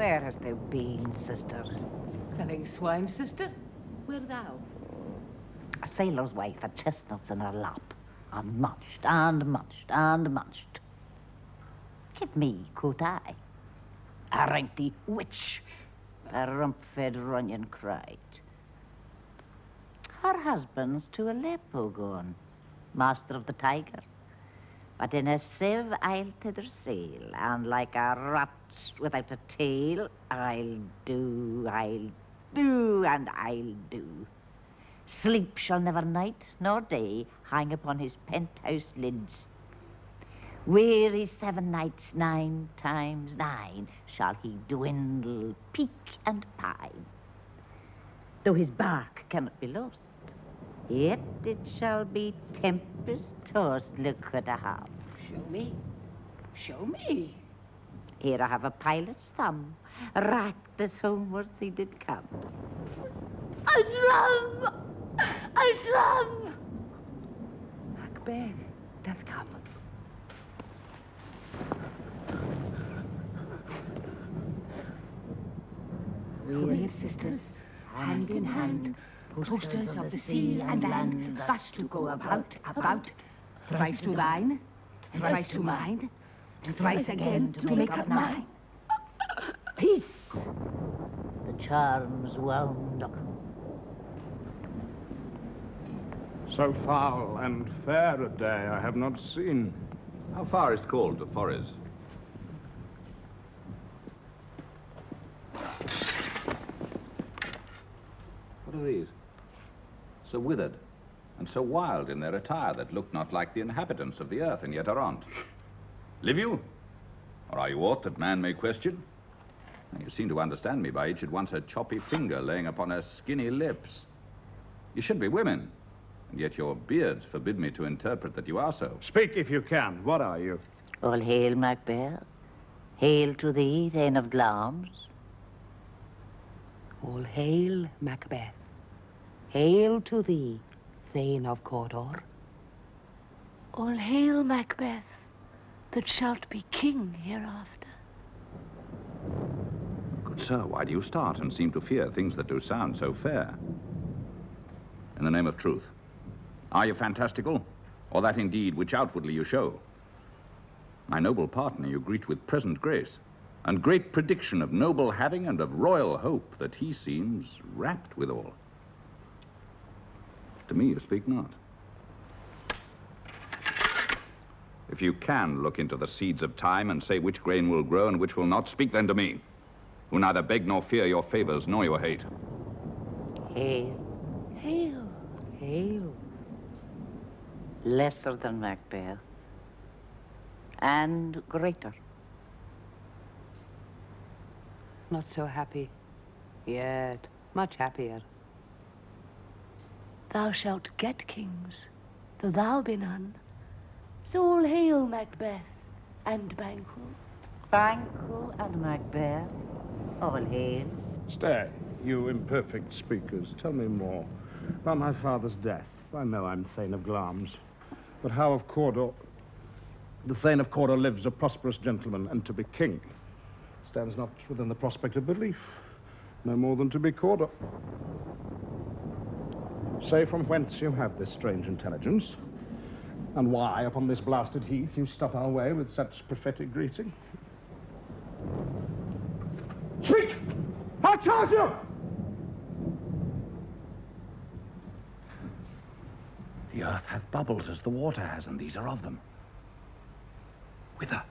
Where hast thou been, sister? Killing swine, sister? Where thou? A sailor's wife had chestnuts in her lap, and munched and munched and munched. Give me, quoth I. A ranky witch, a rump-fed runyon cried. Her husband's to Aleppo gone, master of the tiger. But in a sieve I'll tether sail, and like a rat without a tail, I'll do, I'll do, and I'll do. Sleep shall never night nor day hang upon his penthouse lids. Weary seven nights, nine times nine, shall he dwindle, peak, and pine. Though his bark cannot be lost, yet it shall be tempest tossed, look what I have. Show me. Show me. Here I have a pilot's thumb, racked as homewards he did come. I love! I love! Macbeth doth come. Weird sisters, hand in hand, posters of the sea and land, thus to go about, about, thrice to thine, thrice to mine, thrice again to make up mine. Peace! The charms wound up. So foul and fair a day I have not seen. How far is it called to Forres? What are these? So withered, and so wild in their attire that look not like the inhabitants of the earth, and yet are on't. Live you? Or are you aught that man may question? You seem to understand me by each at once her choppy finger laying upon her skinny lips. You should be women, and yet your beards forbid me to interpret that you are so. Speak if you can. What are you? All hail, Macbeth. Hail to thee, Thane of Glamis. All hail, Macbeth. Hail to thee, Thane of Cawdor. All hail, Macbeth, that shalt be king hereafter. Good sir, why do you start and seem to fear things that do sound so fair? In the name of truth, are you fantastical, or that indeed which outwardly you show? My noble partner you greet with present grace, and great prediction of noble having and of royal hope that he seems rapt withal. To me you speak not. If you can look into the seeds of time and say which grain will grow and which will not, speak then to me, who neither beg nor fear your favors nor your hate. Hail. Hail. Hail. Lesser than Macbeth. And greater. Not so happy. Yet much happier. Thou shalt get kings, though thou be none. So all hail, Macbeth and Banquo. Banquo and Macbeth. All hail. Stay, you imperfect speakers. Tell me more. About my father's death. I know I'm Thane of Glamis. But how of Cawdor? The Thane of Cawdor lives a prosperous gentleman, and to be king stands not within the prospect of belief. No more than to be Cawdor. Say from whence you have this strange intelligence, and why upon this blasted heath you stop our way with such prophetic greeting. Speak! I charge you! The earth hath bubbles as the water has, and these are of them. Whither?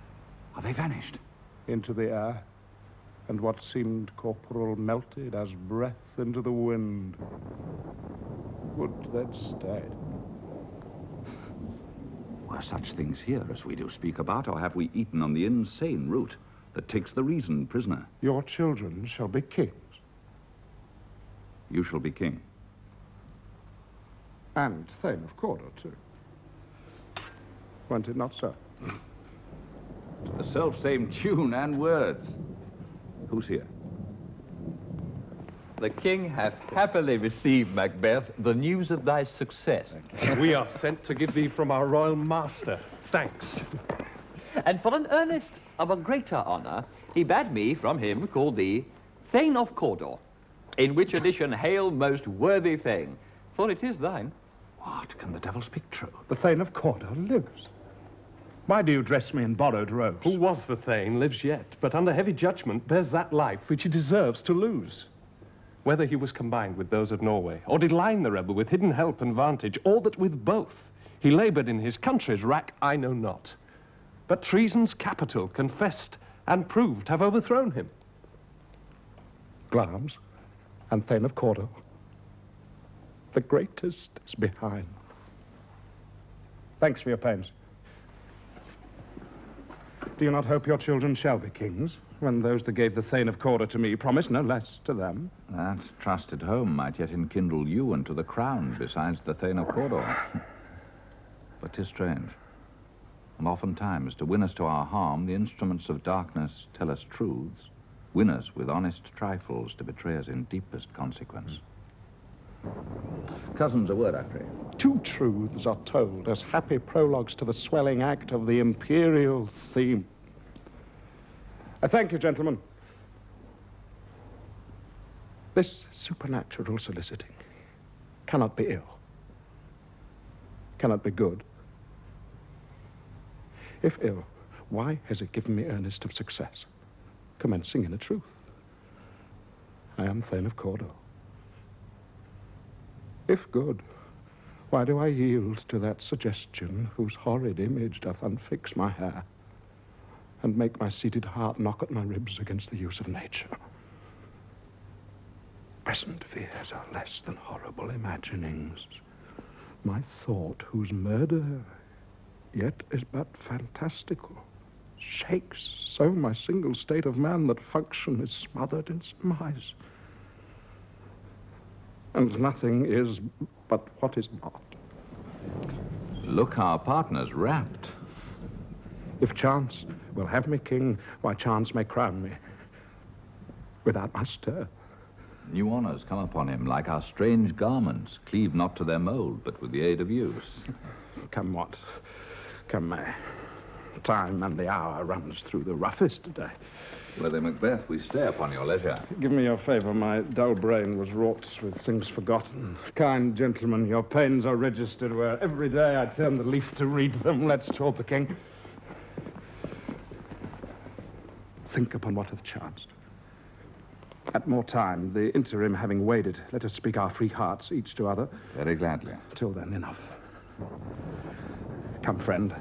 Are they vanished? Into the air, and what seemed corporal melted as breath into the wind. Would they'd stayed. Were such things here as we do speak about, or have we eaten on the insane root that takes the reason prisoner? Your children shall be kings, You shall be king. and Thane of Cawdor, too. Weren't it not so? To the self-same tune and words. Who's here? The king hath happily received, Macbeth, the news of thy success. We are sent to give thee from our royal master. Thanks. and for an earnest of a greater honour, he bade me from him call thee Thane of Cawdor, in which addition hail most worthy Thane, for it is thine. What? Can the devil speak true? The Thane of Cawdor lives. Why do you dress me in borrowed robes? Who was the Thane lives yet, but under heavy judgment bears that life which he deserves to lose. Whether he was combined with those of Norway, or did line the rebel with hidden help and vantage, or that with both he laboured in his country's wrack, I know not. But treason's capital, confessed and proved, have overthrown him. Glamis and Thane of Cawdor. The greatest is behind. Thanks for your pains. Do you not hope your children shall be kings, when those that gave the Thane of Cawdor to me promise no less to them? That trusted home might yet enkindle you unto the crown, besides the Thane of Cawdor. but 'tis strange. And oftentimes, to win us to our harm, the instruments of darkness tell us truths, win us with honest trifles to betray us in deepest consequence. Cousins, a word, I pray. Two truths are told as happy prologues to the swelling act of the imperial theme. I thank you, gentlemen. This supernatural soliciting cannot be ill, cannot be good. If ill, why has it given me earnest of success, commencing in a truth? I am Thane of Cawdor. If good, why do I yield to that suggestion whose horrid image doth unfix my hair and make my seated heart knock at my ribs against the use of nature? Present fears are less than horrible imaginings. My thought, whose murder yet is but fantastical, shakes so my single state of man that function is smothered in surmise and nothing is but what is not. Look, our partner's rapt. If chance will have me king, why chance may crown me. Without my stir. New honors come upon him like our strange garments, cleave not to their mold, but with the aid of use. Come what, come may. Time and the hour runs through the roughest day. Worthy Macbeth, we stay upon your leisure. Give me your favor. My dull brain was wrought with things forgotten. Kind gentlemen, your pains are registered where every day I turn the leaf to read them. Let's talk the king. Think upon what hath chanced. At more time, the interim having it, let us speak our free hearts, each to other. Very gladly. Till then, enough. Come, friend.